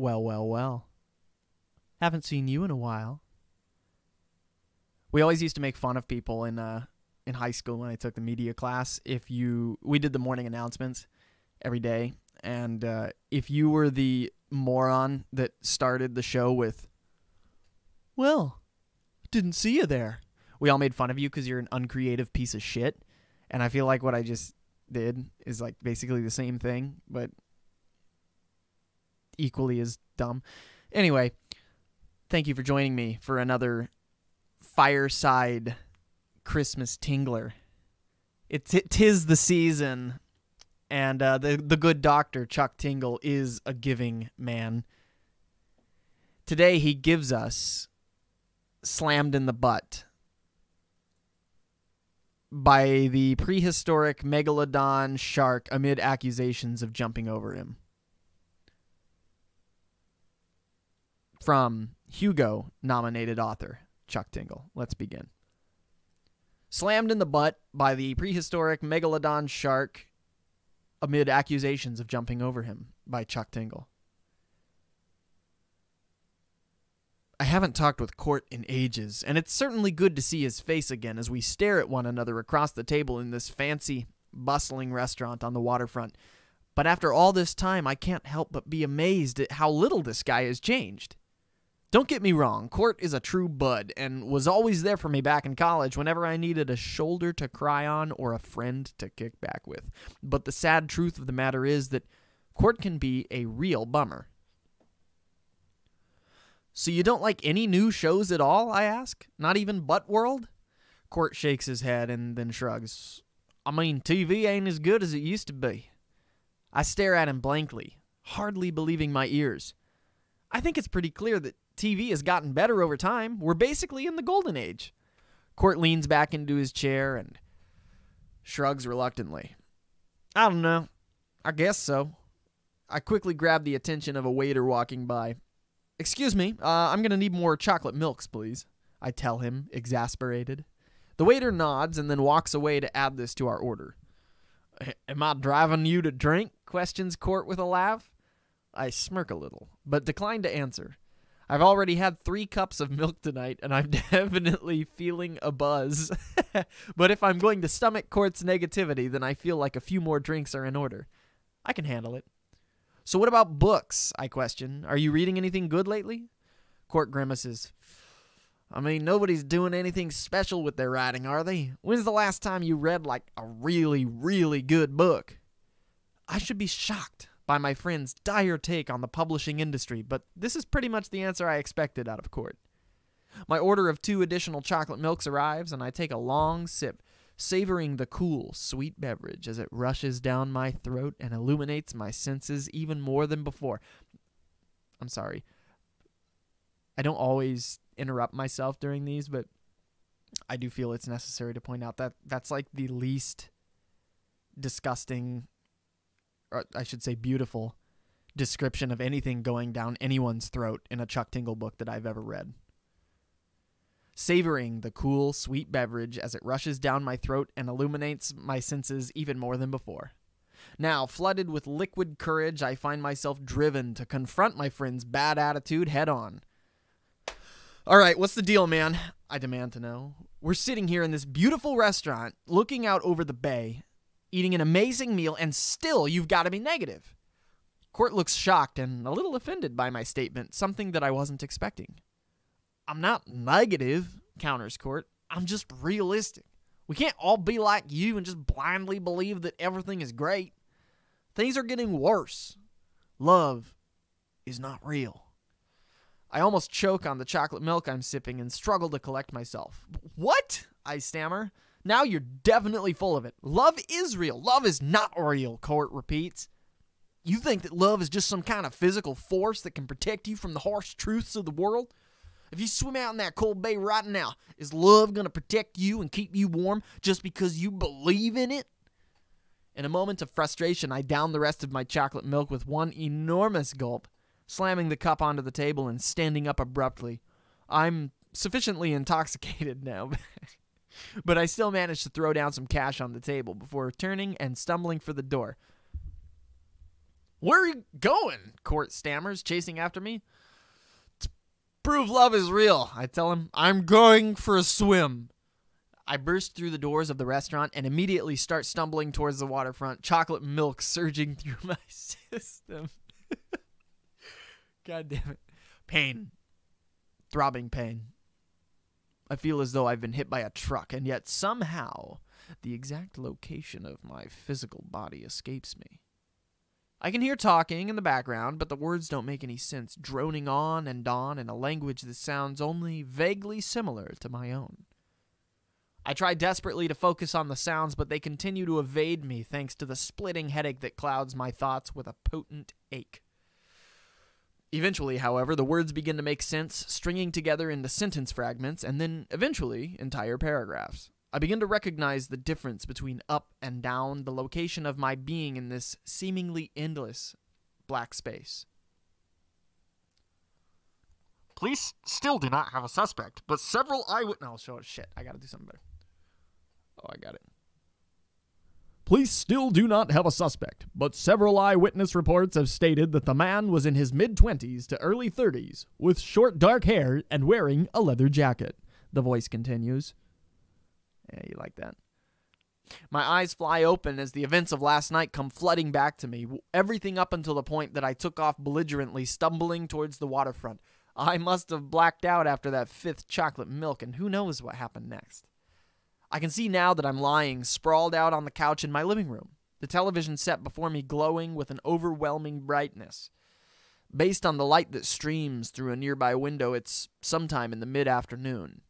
Well, well, well. Haven't seen you in a while. We always used to make fun of people in uh in high school when I took the media class. If you we did the morning announcements every day, and uh, if you were the moron that started the show with, "Well, didn't see you there," we all made fun of you because you're an uncreative piece of shit. And I feel like what I just did is like basically the same thing, but equally as dumb. Anyway, thank you for joining me for another fireside Christmas tingler. It t- tis the season, and uh, the the good doctor Chuck Tingle is a giving man. Today he gives us slammed in the butt by the prehistoric megalodon shark amid accusations of jumping over him. From Hugo nominated author Chuck Tingle. Let's begin. Slammed in the butt by the prehistoric megalodon shark amid accusations of jumping over him by Chuck Tingle. I haven't talked with Court in ages, and it's certainly good to see his face again as we stare at one another across the table in this fancy, bustling restaurant on the waterfront. But after all this time, I can't help but be amazed at how little this guy has changed. Don't get me wrong, Court is a true bud and was always there for me back in college whenever I needed a shoulder to cry on or a friend to kick back with. But the sad truth of the matter is that Court can be a real bummer. So you don't like any new shows at all? I ask. Not even Butt World? Court shakes his head and then shrugs. I mean, TV ain't as good as it used to be. I stare at him blankly, hardly believing my ears. I think it's pretty clear that TV has gotten better over time. We're basically in the golden age. Court leans back into his chair and shrugs reluctantly. I don't know. I guess so. I quickly grab the attention of a waiter walking by. Excuse me, uh, I'm going to need more chocolate milks, please. I tell him, exasperated. The waiter nods and then walks away to add this to our order. Am I driving you to drink? questions Court with a laugh. I smirk a little, but decline to answer. I've already had three cups of milk tonight, and I'm definitely feeling a buzz. but if I'm going to stomach Court's negativity, then I feel like a few more drinks are in order. I can handle it. So, what about books? I question. Are you reading anything good lately? Court grimaces. I mean, nobody's doing anything special with their writing, are they? When's the last time you read, like, a really, really good book? I should be shocked by my friend's dire take on the publishing industry, but this is pretty much the answer I expected out of court. My order of two additional chocolate milks arrives, and I take a long sip, savoring the cool, sweet beverage as it rushes down my throat and illuminates my senses even more than before. I'm sorry. I don't always interrupt myself during these, but I do feel it's necessary to point out that that's like the least disgusting I should say beautiful description of anything going down anyone's throat in a Chuck Tingle book that I've ever read. Savoring the cool, sweet beverage as it rushes down my throat and illuminates my senses even more than before. Now, flooded with liquid courage, I find myself driven to confront my friend's bad attitude head on. All right, what's the deal, man? I demand to know. We're sitting here in this beautiful restaurant, looking out over the bay, eating an amazing meal, and still you've got to be negative. Court looks shocked and a little offended by my statement, something that I wasn't expecting. I'm not negative, counters Court. I'm just realistic. We can't all be like you and just blindly believe that everything is great. Things are getting worse. Love is not real. I almost choke on the chocolate milk I'm sipping and struggle to collect myself. What? I stammer. Now you're definitely full of it. Love is real. Love is not real, Court repeats. You think that love is just some kind of physical force that can protect you from the harsh truths of the world? If you swim out in that cold bay right now, is love going to protect you and keep you warm just because you believe in it? In a moment of frustration, I down the rest of my chocolate milk with one enormous gulp, slamming the cup onto the table and standing up abruptly. I'm sufficiently intoxicated now. But I still managed to throw down some cash on the table before turning and stumbling for the door. Where are you going? Court stammers, chasing after me. To prove love is real, I tell him. I'm going for a swim. I burst through the doors of the restaurant and immediately start stumbling towards the waterfront, chocolate milk surging through my system. God damn it. Pain. Throbbing pain. I feel as though I've been hit by a truck, and yet somehow the exact location of my physical body escapes me. I can hear talking in the background, but the words don't make any sense, droning on and on in a language that sounds only vaguely similar to my own. I try desperately to focus on the sounds, but they continue to evade me thanks to the splitting headache that clouds my thoughts with a potent ache. Eventually, however, the words begin to make sense, stringing together into sentence fragments and then, eventually, entire paragraphs. I begin to recognize the difference between up and down, the location of my being in this seemingly endless black space. Police still do not have a suspect, but several eyewitnesses. Oh, shit. I gotta do something better. Oh, I got it. Police still do not have a suspect, but several eyewitness reports have stated that the man was in his mid 20s to early 30s, with short dark hair and wearing a leather jacket. The voice continues. Yeah, you like that. My eyes fly open as the events of last night come flooding back to me, everything up until the point that I took off belligerently, stumbling towards the waterfront. I must have blacked out after that fifth chocolate milk, and who knows what happened next. I can see now that I'm lying sprawled out on the couch in my living room, the television set before me glowing with an overwhelming brightness. Based on the light that streams through a nearby window, it's sometime in the mid afternoon.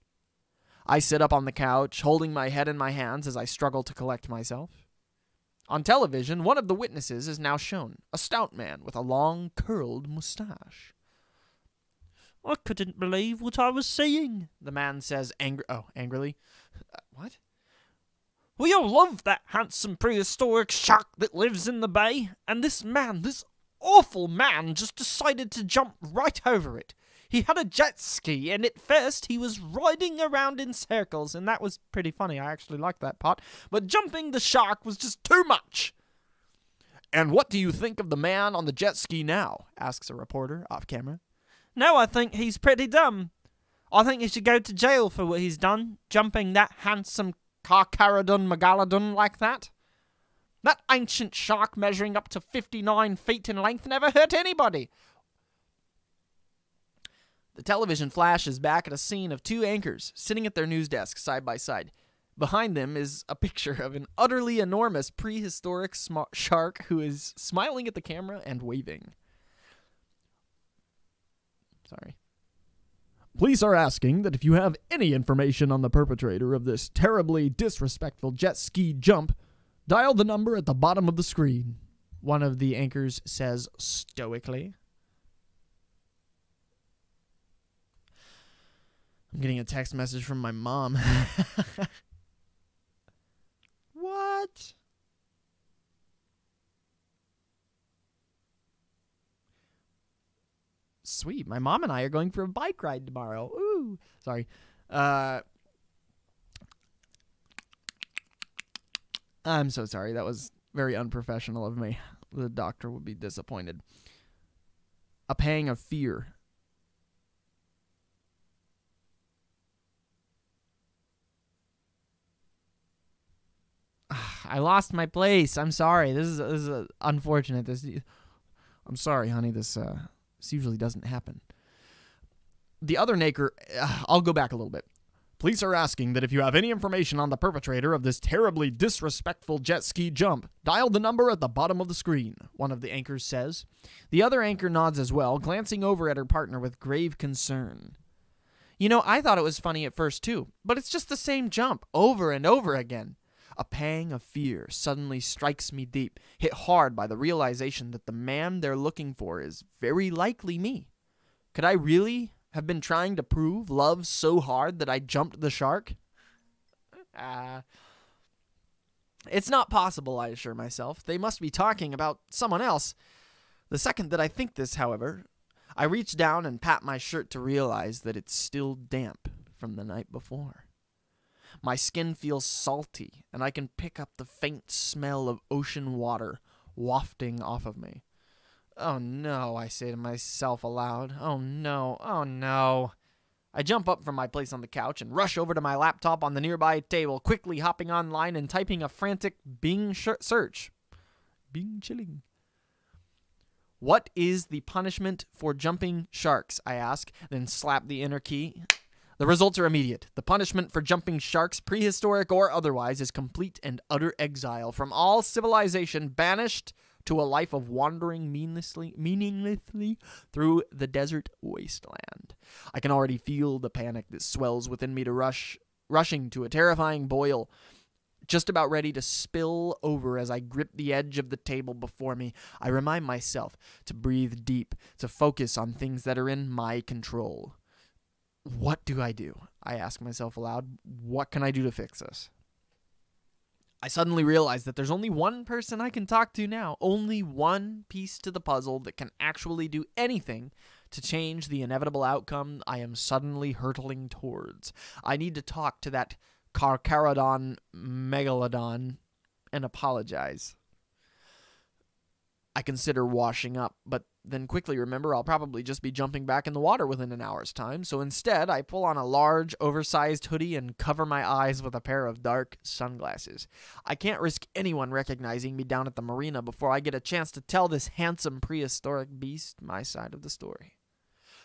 I sit up on the couch, holding my head in my hands as I struggle to collect myself. On television, one of the witnesses is now shown a stout man with a long, curled mustache. I couldn't believe what I was seeing, the man says angry oh, angrily. What? We all love that handsome prehistoric shark that lives in the bay, and this man, this awful man, just decided to jump right over it. He had a jet ski, and at first he was riding around in circles, and that was pretty funny. I actually liked that part. But jumping the shark was just too much. And what do you think of the man on the jet ski now? asks a reporter off camera. Now I think he's pretty dumb. I think he should go to jail for what he's done, jumping that handsome Carcharodon megalodon like that. That ancient shark measuring up to 59 feet in length never hurt anybody. The television flashes back at a scene of two anchors sitting at their news desks side by side. Behind them is a picture of an utterly enormous prehistoric shark who is smiling at the camera and waving. Sorry. Police are asking that if you have any information on the perpetrator of this terribly disrespectful jet ski jump, dial the number at the bottom of the screen. One of the anchors says stoically. I'm getting a text message from my mom. what? Sweet. My mom and I are going for a bike ride tomorrow. Ooh. Sorry. Uh, I'm so sorry. That was very unprofessional of me. The doctor would be disappointed. A pang of fear I lost my place. I'm sorry. This is this is uh, unfortunate. This I'm sorry, honey. This uh this usually doesn't happen. The other Naker, uh, I'll go back a little bit. Police are asking that if you have any information on the perpetrator of this terribly disrespectful jet ski jump, dial the number at the bottom of the screen, one of the anchors says. The other anchor nods as well, glancing over at her partner with grave concern. You know, I thought it was funny at first too, but it's just the same jump over and over again. A pang of fear suddenly strikes me deep, hit hard by the realization that the man they're looking for is very likely me. Could I really have been trying to prove love so hard that I jumped the shark? Uh, it's not possible, I assure myself. They must be talking about someone else. The second that I think this, however, I reach down and pat my shirt to realize that it's still damp from the night before. My skin feels salty, and I can pick up the faint smell of ocean water wafting off of me. Oh no, I say to myself aloud. Oh no, oh no. I jump up from my place on the couch and rush over to my laptop on the nearby table, quickly hopping online and typing a frantic Bing sh- search. Bing chilling. What is the punishment for jumping sharks? I ask, then slap the enter key. The results are immediate. The punishment for jumping sharks, prehistoric or otherwise, is complete and utter exile from all civilization, banished to a life of wandering meaninglessly, meaninglessly through the desert wasteland. I can already feel the panic that swells within me to rush, rushing to a terrifying boil just about ready to spill over as I grip the edge of the table before me. I remind myself to breathe deep, to focus on things that are in my control. What do I do? I ask myself aloud. What can I do to fix this? I suddenly realize that there's only one person I can talk to now, only one piece to the puzzle that can actually do anything to change the inevitable outcome I am suddenly hurtling towards. I need to talk to that Carcharodon megalodon and apologize. I consider washing up, but then quickly remember I'll probably just be jumping back in the water within an hour's time, so instead I pull on a large, oversized hoodie and cover my eyes with a pair of dark sunglasses. I can't risk anyone recognizing me down at the marina before I get a chance to tell this handsome prehistoric beast my side of the story.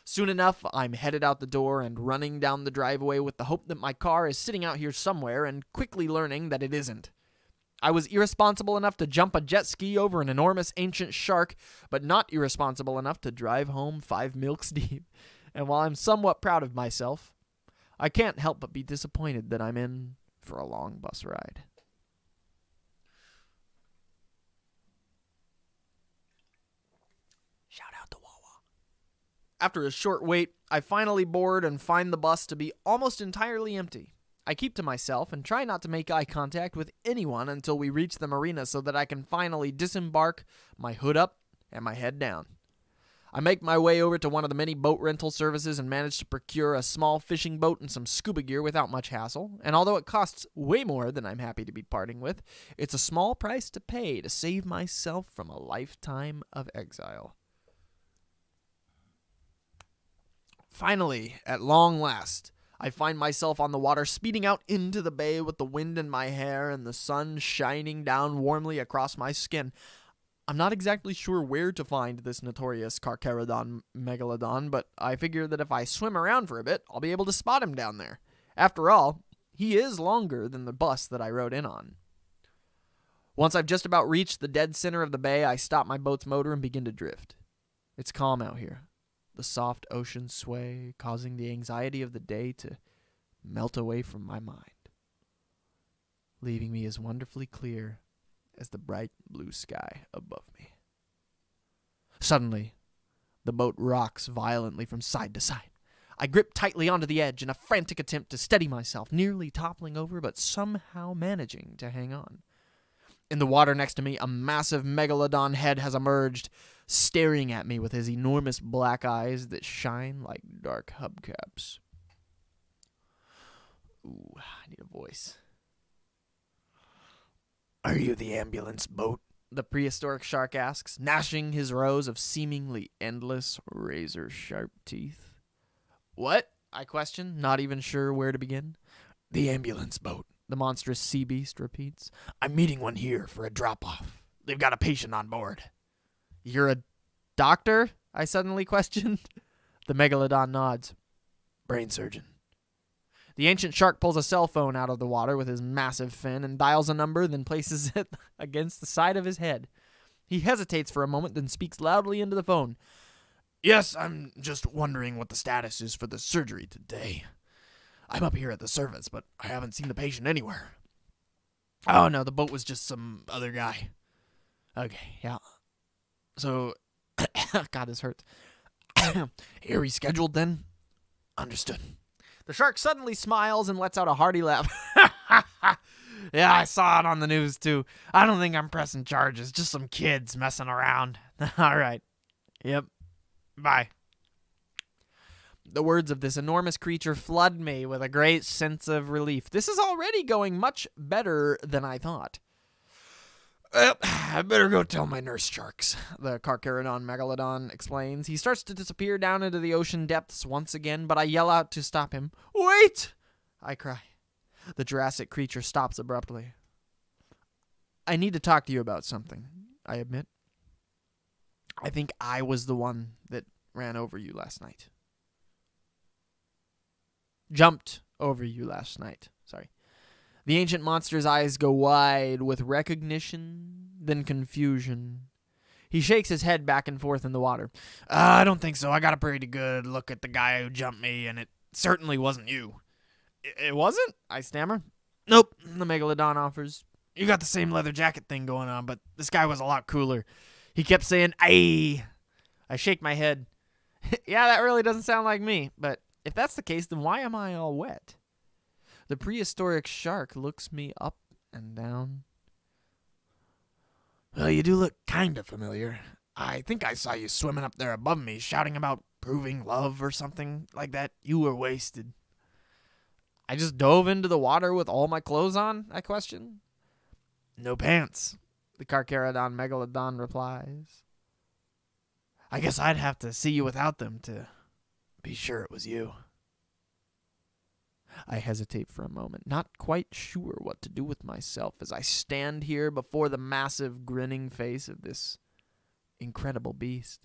Soon enough, I'm headed out the door and running down the driveway with the hope that my car is sitting out here somewhere and quickly learning that it isn't. I was irresponsible enough to jump a jet ski over an enormous ancient shark, but not irresponsible enough to drive home five milks deep. And while I'm somewhat proud of myself, I can't help but be disappointed that I'm in for a long bus ride. Shout out to Wawa. After a short wait, I finally board and find the bus to be almost entirely empty. I keep to myself and try not to make eye contact with anyone until we reach the marina so that I can finally disembark, my hood up and my head down. I make my way over to one of the many boat rental services and manage to procure a small fishing boat and some scuba gear without much hassle. And although it costs way more than I'm happy to be parting with, it's a small price to pay to save myself from a lifetime of exile. Finally, at long last, I find myself on the water, speeding out into the bay with the wind in my hair and the sun shining down warmly across my skin. I'm not exactly sure where to find this notorious Carcharodon megalodon, but I figure that if I swim around for a bit, I'll be able to spot him down there. After all, he is longer than the bus that I rode in on. Once I've just about reached the dead center of the bay, I stop my boat's motor and begin to drift. It's calm out here the soft ocean sway, causing the anxiety of the day to melt away from my mind, leaving me as wonderfully clear as the bright blue sky above me. Suddenly, the boat rocks violently from side to side. I grip tightly onto the edge in a frantic attempt to steady myself, nearly toppling over, but somehow managing to hang on. In the water next to me, a massive megalodon head has emerged, staring at me with his enormous black eyes that shine like dark hubcaps. Ooh, I need a voice. Are you the ambulance boat? The prehistoric shark asks, gnashing his rows of seemingly endless razor sharp teeth. What? I question, not even sure where to begin. The ambulance boat, the monstrous sea beast repeats. I'm meeting one here for a drop off. They've got a patient on board. You're a doctor? I suddenly questioned. The megalodon nods. Brain surgeon. The ancient shark pulls a cell phone out of the water with his massive fin and dials a number, then places it against the side of his head. He hesitates for a moment, then speaks loudly into the phone. Yes, I'm just wondering what the status is for the surgery today. I'm up here at the service, but I haven't seen the patient anywhere. Oh no, the boat was just some other guy. Okay, yeah. So, God, this hurts. here he's scheduled then? Understood. The shark suddenly smiles and lets out a hearty laugh. yeah, I saw it on the news too. I don't think I'm pressing charges, just some kids messing around. All right. Yep. Bye. The words of this enormous creature flood me with a great sense of relief. This is already going much better than I thought. I better go tell my nurse sharks, the Carcharodon megalodon explains. He starts to disappear down into the ocean depths once again, but I yell out to stop him. Wait! I cry. The Jurassic creature stops abruptly. I need to talk to you about something, I admit. I think I was the one that ran over you last night. Jumped over you last night. The ancient monster's eyes go wide with recognition, then confusion. He shakes his head back and forth in the water. Uh, I don't think so. I got a pretty good look at the guy who jumped me, and it certainly wasn't you. It wasn't? I stammer. Nope, the megalodon offers. You got the same leather jacket thing going on, but this guy was a lot cooler. He kept saying, "Ay." I shake my head. yeah, that really doesn't sound like me. But if that's the case, then why am I all wet? The prehistoric shark looks me up and down. Well, you do look kind of familiar. I think I saw you swimming up there above me, shouting about proving love or something like that. You were wasted. I just dove into the water with all my clothes on? I question. No pants, the Carcharodon megalodon replies. I guess I'd have to see you without them to be sure it was you. I hesitate for a moment, not quite sure what to do with myself as I stand here before the massive, grinning face of this incredible beast.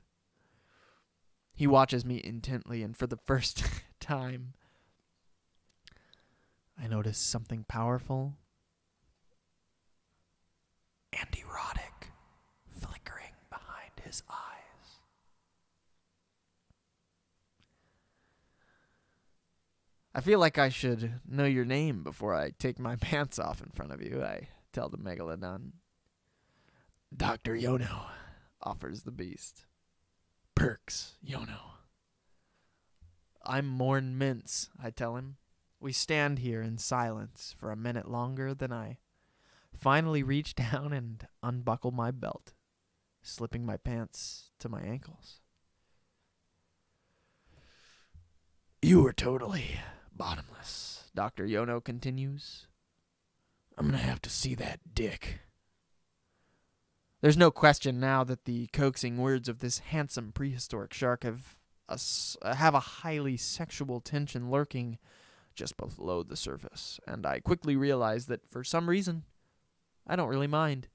He watches me intently, and for the first time, I notice something powerful and erotic flickering behind his eyes. I feel like I should know your name before I take my pants off in front of you, I tell the megalodon. Dr. Yono, offers the beast. Perks, Yono. I'm Morn Mintz, I tell him. We stand here in silence for a minute longer, than I finally reach down and unbuckle my belt, slipping my pants to my ankles. You were totally bottomless, Dr. Yono continues. I'm going to have to see that dick. There's no question now that the coaxing words of this handsome prehistoric shark have a, have a highly sexual tension lurking just below the surface, and I quickly realize that for some reason, I don't really mind.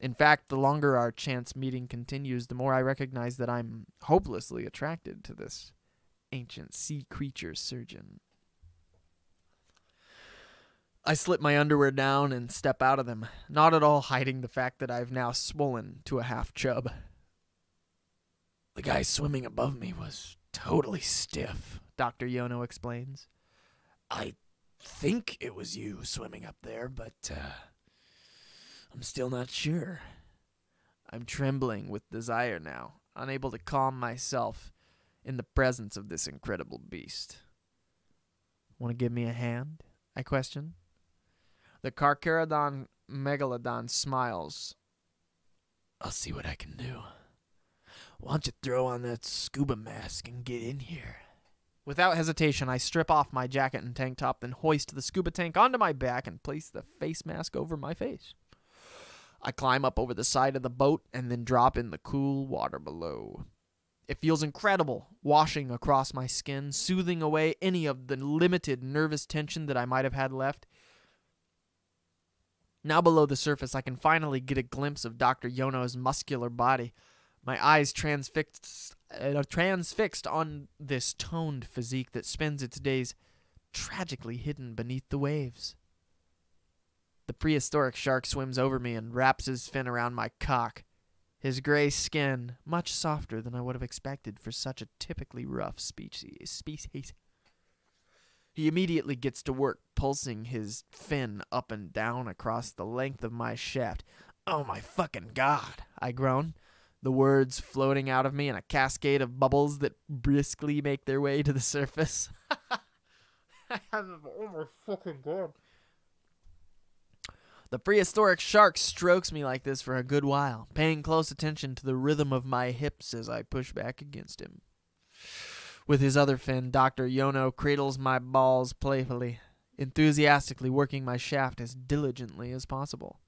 In fact, the longer our chance meeting continues, the more I recognize that I'm hopelessly attracted to this ancient sea creature surgeon. I slip my underwear down and step out of them, not at all hiding the fact that I've now swollen to a half chub. The guy swimming above me was totally stiff, Dr. Yono explains. I think it was you swimming up there, but uh, I'm still not sure. I'm trembling with desire now, unable to calm myself in the presence of this incredible beast. Want to give me a hand? I question. The Carcharodon megalodon smiles. I'll see what I can do. Why don't you throw on that scuba mask and get in here? Without hesitation, I strip off my jacket and tank top, then hoist the scuba tank onto my back and place the face mask over my face. I climb up over the side of the boat and then drop in the cool water below. It feels incredible, washing across my skin, soothing away any of the limited nervous tension that I might have had left. Now below the surface, I can finally get a glimpse of Dr. Yono's muscular body. My eyes transfixed, uh, transfixed on this toned physique that spends its days tragically hidden beneath the waves. The prehistoric shark swims over me and wraps his fin around my cock, his gray skin much softer than I would have expected for such a typically rough species. species. He immediately gets to work pulsing his fin up and down across the length of my shaft. Oh my fucking god, I groan, the words floating out of me in a cascade of bubbles that briskly make their way to the surface. oh my fucking god. The prehistoric shark strokes me like this for a good while, paying close attention to the rhythm of my hips as I push back against him. With his other fin, Dr. Yono cradles my balls playfully, enthusiastically working my shaft as diligently as possible.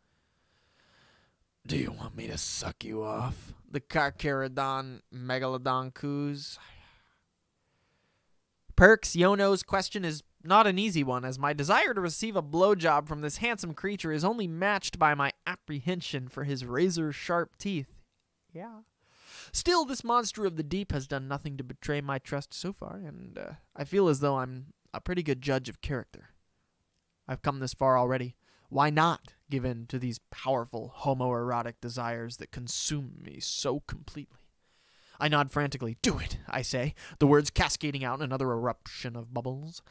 Do you want me to suck you off? The Carcharodon Megalodon coos. Perks, Yono's question is not an easy one, as my desire to receive a blowjob from this handsome creature is only matched by my apprehension for his razor sharp teeth. Yeah. Still, this monster of the deep has done nothing to betray my trust so far, and uh, I feel as though I'm a pretty good judge of character. I've come this far already. Why not give in to these powerful homoerotic desires that consume me so completely? I nod frantically. Do it, I say, the words cascading out in another eruption of bubbles.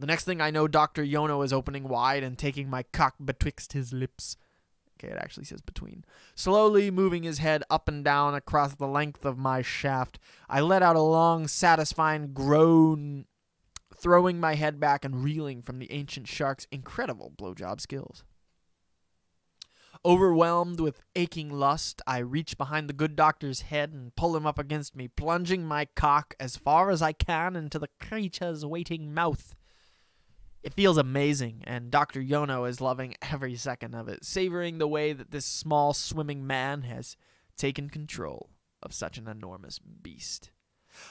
The next thing I know, Dr. Yono is opening wide and taking my cock betwixt his lips. Okay, it actually says between. Slowly moving his head up and down across the length of my shaft, I let out a long, satisfying groan, throwing my head back and reeling from the ancient shark's incredible blowjob skills. Overwhelmed with aching lust, I reach behind the good doctor's head and pull him up against me, plunging my cock as far as I can into the creature's waiting mouth. It feels amazing, and Dr. Yono is loving every second of it, savoring the way that this small swimming man has taken control of such an enormous beast.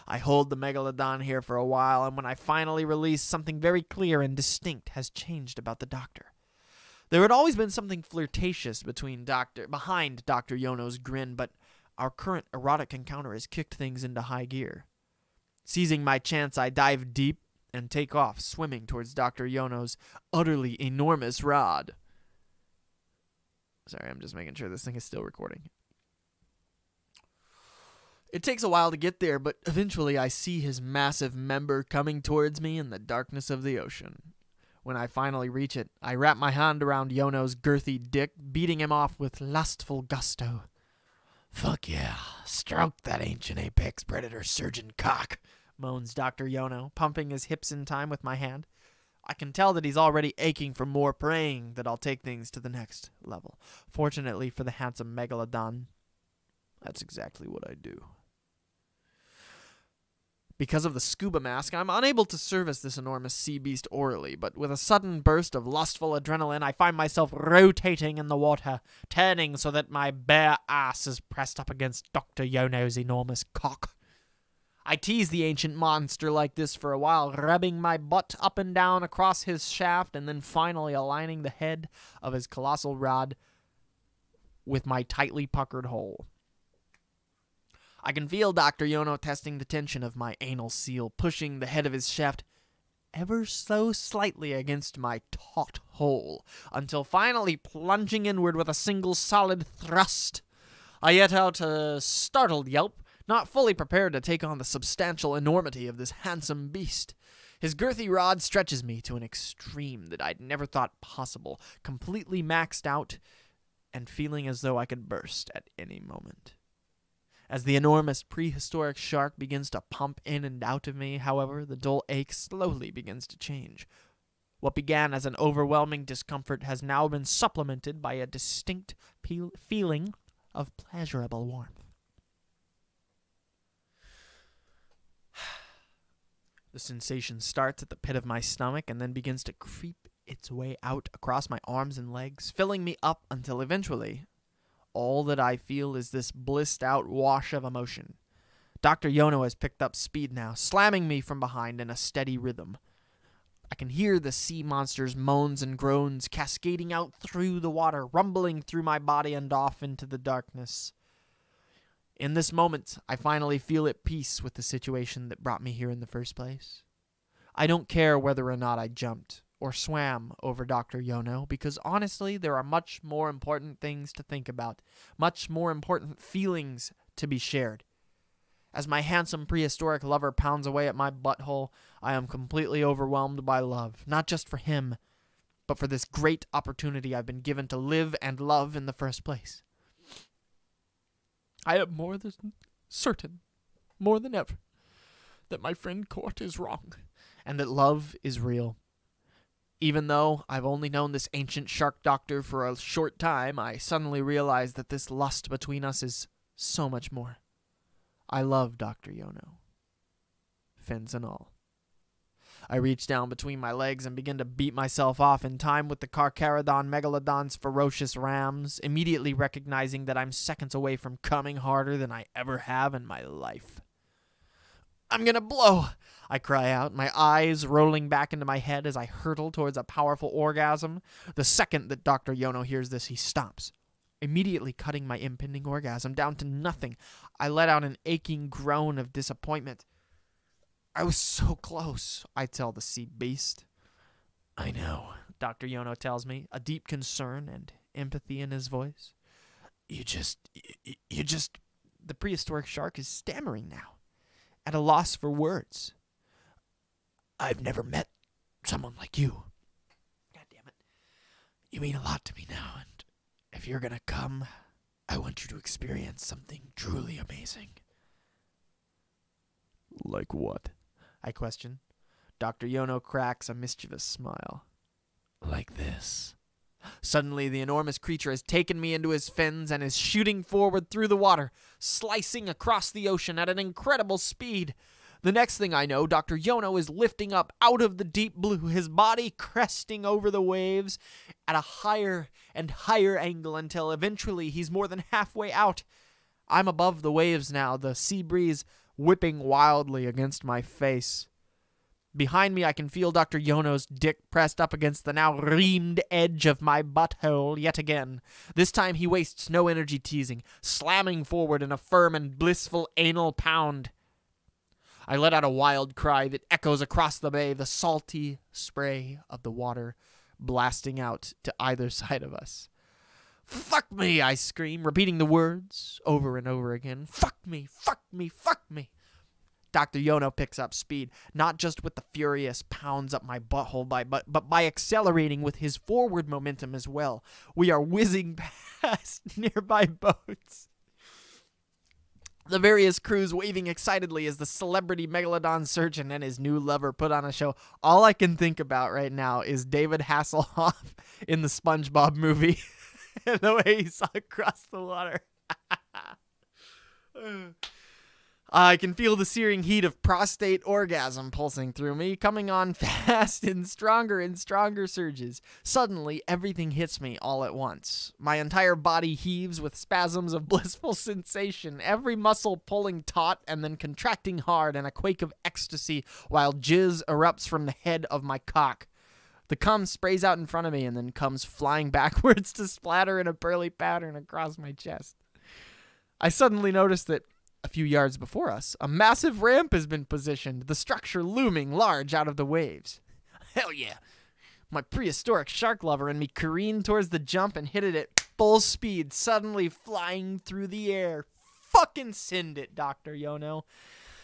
I hold the megalodon here for a while, and when I finally release, something very clear and distinct has changed about the doctor. There had always been something flirtatious between Doctor behind Dr. Yono's grin, but our current erotic encounter has kicked things into high gear. Seizing my chance, I dive deep and take off, swimming towards Dr. Yono's utterly enormous rod. Sorry, I'm just making sure this thing is still recording. It takes a while to get there, but eventually I see his massive member coming towards me in the darkness of the ocean. When I finally reach it, I wrap my hand around Yono's girthy dick, beating him off with lustful gusto. Fuck yeah, stroke that ancient apex predator surgeon cock, moans Dr. Yono, pumping his hips in time with my hand. I can tell that he's already aching for more, praying that I'll take things to the next level. Fortunately for the handsome megalodon, that's exactly what I do. Because of the scuba mask, I'm unable to service this enormous sea beast orally, but with a sudden burst of lustful adrenaline, I find myself rotating in the water, turning so that my bare ass is pressed up against Dr. Yono's enormous cock. I tease the ancient monster like this for a while, rubbing my butt up and down across his shaft, and then finally aligning the head of his colossal rod with my tightly puckered hole. I can feel Dr. Yono testing the tension of my anal seal, pushing the head of his shaft ever so slightly against my taut hole, until finally plunging inward with a single solid thrust. I let out a startled yelp, not fully prepared to take on the substantial enormity of this handsome beast. His girthy rod stretches me to an extreme that I'd never thought possible, completely maxed out and feeling as though I could burst at any moment. As the enormous prehistoric shark begins to pump in and out of me, however, the dull ache slowly begins to change. What began as an overwhelming discomfort has now been supplemented by a distinct feeling of pleasurable warmth. The sensation starts at the pit of my stomach and then begins to creep its way out across my arms and legs, filling me up until eventually all that I feel is this blissed out wash of emotion. Dr. Yono has picked up speed now, slamming me from behind in a steady rhythm. I can hear the sea monster's moans and groans cascading out through the water, rumbling through my body and off into the darkness. In this moment, I finally feel at peace with the situation that brought me here in the first place. I don't care whether or not I jumped or swam over Dr. Yono because honestly, there are much more important things to think about, much more important feelings to be shared. As my handsome prehistoric lover pounds away at my butthole, I am completely overwhelmed by love, not just for him, but for this great opportunity I've been given to live and love in the first place. I am more than certain, more than ever, that my friend Court is wrong, and that love is real. Even though I've only known this ancient shark doctor for a short time, I suddenly realize that this lust between us is so much more. I love Dr. Yono. Fins and all. I reach down between my legs and begin to beat myself off in time with the Carcharodon megalodon's ferocious rams, immediately recognizing that I'm seconds away from coming harder than I ever have in my life. I'm gonna blow! I cry out, my eyes rolling back into my head as I hurtle towards a powerful orgasm. The second that Dr. Yono hears this, he stops, immediately cutting my impending orgasm down to nothing. I let out an aching groan of disappointment. I was so close, I tell the sea beast. I know, Dr. Yono tells me, a deep concern and empathy in his voice. You just, you, you just. The prehistoric shark is stammering now, at a loss for words. I've never met someone like you. God damn it. You mean a lot to me now, and if you're gonna come, I want you to experience something truly amazing. Like what? I question. Dr. Yono cracks a mischievous smile. Like this. Suddenly, the enormous creature has taken me into his fins and is shooting forward through the water, slicing across the ocean at an incredible speed. The next thing I know, Dr. Yono is lifting up out of the deep blue, his body cresting over the waves at a higher and higher angle until eventually he's more than halfway out. I'm above the waves now, the sea breeze whipping wildly against my face. Behind me, I can feel Dr. Yono's dick pressed up against the now reamed edge of my butthole yet again. This time, he wastes no energy teasing, slamming forward in a firm and blissful anal pound. I let out a wild cry that echoes across the bay, the salty spray of the water blasting out to either side of us. Fuck me, I scream, repeating the words over and over again. Fuck me, fuck me, fuck me. Dr. Yono picks up speed, not just with the furious pounds up my butthole, by, but, but by accelerating with his forward momentum as well. We are whizzing past nearby boats. The various crews waving excitedly as the celebrity megalodon surgeon and his new lover put on a show. All I can think about right now is David Hasselhoff in the SpongeBob movie and the way he saw across the water. I can feel the searing heat of prostate orgasm pulsing through me, coming on fast in stronger and stronger surges. Suddenly, everything hits me all at once. My entire body heaves with spasms of blissful sensation, every muscle pulling taut and then contracting hard in a quake of ecstasy, while jizz erupts from the head of my cock. The cum sprays out in front of me and then comes flying backwards to splatter in a pearly pattern across my chest. I suddenly notice that a few yards before us, a massive ramp has been positioned, the structure looming large out of the waves. Hell yeah! My prehistoric shark lover and me careened towards the jump and hit it at full speed, suddenly flying through the air. Fucking send it, Dr. Yono.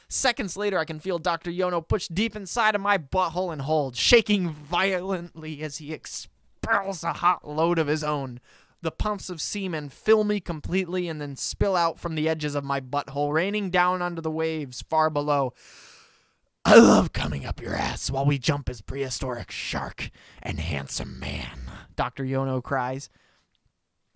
Seconds later, I can feel Dr. Yono push deep inside of my butthole and hold, shaking violently as he expels a hot load of his own. The pumps of semen fill me completely and then spill out from the edges of my butthole, raining down onto the waves far below. I love coming up your ass while we jump as prehistoric shark and handsome man, Dr. Yono cries.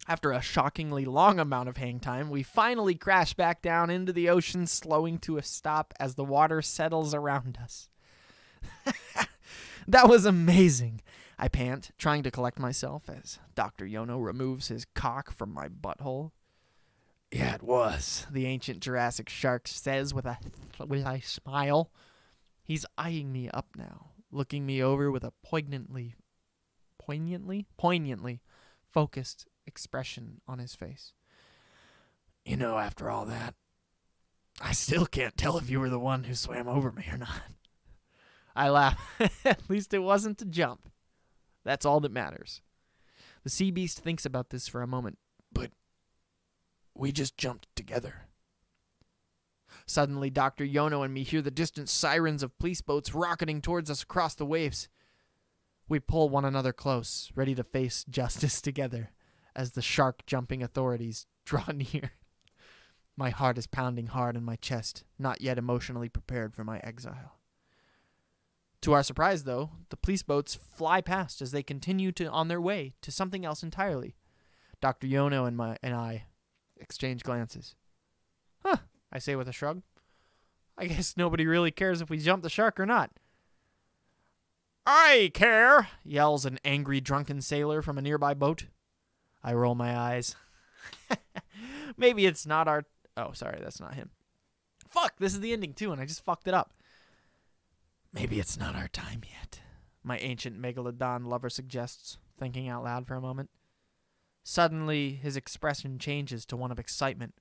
After a shockingly long amount of hang time, we finally crash back down into the ocean, slowing to a stop as the water settles around us. that was amazing. I pant, trying to collect myself as Dr. Yono removes his cock from my butthole. Yeah, it was, the ancient Jurassic shark says with a with a smile. He's eyeing me up now, looking me over with a poignantly poignantly poignantly focused expression on his face. You know, after all that, I still can't tell if you were the one who swam over me or not. I laugh. At least it wasn't to jump. That's all that matters. The sea beast thinks about this for a moment, but we just jumped together. Suddenly, Dr. Yono and me hear the distant sirens of police boats rocketing towards us across the waves. We pull one another close, ready to face justice together as the shark jumping authorities draw near. My heart is pounding hard in my chest, not yet emotionally prepared for my exile. To our surprise, though, the police boats fly past as they continue to on their way to something else entirely. Dr. Yono and my and I exchange glances. Huh, I say with a shrug. I guess nobody really cares if we jump the shark or not. I care, yells an angry drunken sailor from a nearby boat. I roll my eyes. Maybe it's not our. Oh, sorry, that's not him. Fuck, this is the ending too, and I just fucked it up. Maybe it's not our time yet, my ancient megalodon lover suggests, thinking out loud for a moment. Suddenly, his expression changes to one of excitement.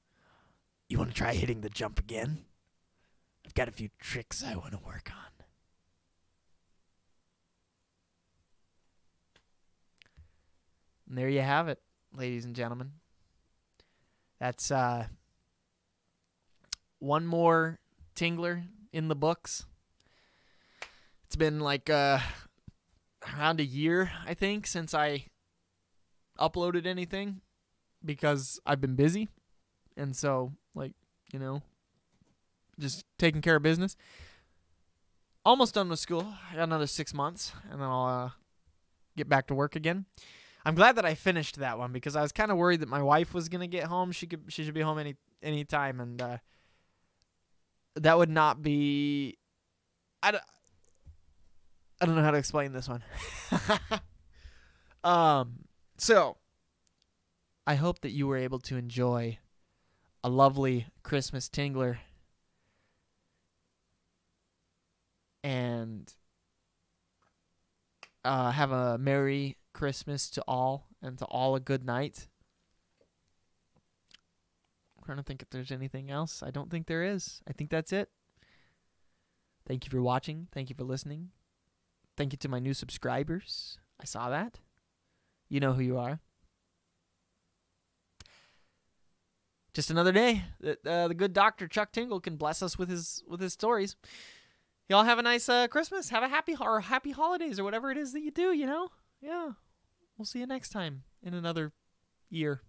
You want to try hitting the jump again? I've got a few tricks I want to work on. And there you have it, ladies and gentlemen. That's uh one more tingler in the books. It's been like uh around a year, I think, since I uploaded anything because I've been busy. And so, like, you know, just taking care of business. Almost done with school. I got another six months, and then I'll uh, get back to work again. I'm glad that I finished that one because I was kind of worried that my wife was gonna get home. She could, she should be home any any time, and uh, that would not be. I don't, I don't know how to explain this one. um. So, I hope that you were able to enjoy a lovely Christmas tingler and uh, have a Merry Christmas to all and to all a good night. I'm trying to think if there's anything else. I don't think there is. I think that's it. Thank you for watching. Thank you for listening. Thank you to my new subscribers. I saw that. You know who you are. Just another day that uh, the good doctor Chuck Tingle can bless us with his with his stories. Y'all have a nice uh, Christmas. Have a happy or happy holidays or whatever it is that you do. You know, yeah. We'll see you next time in another year.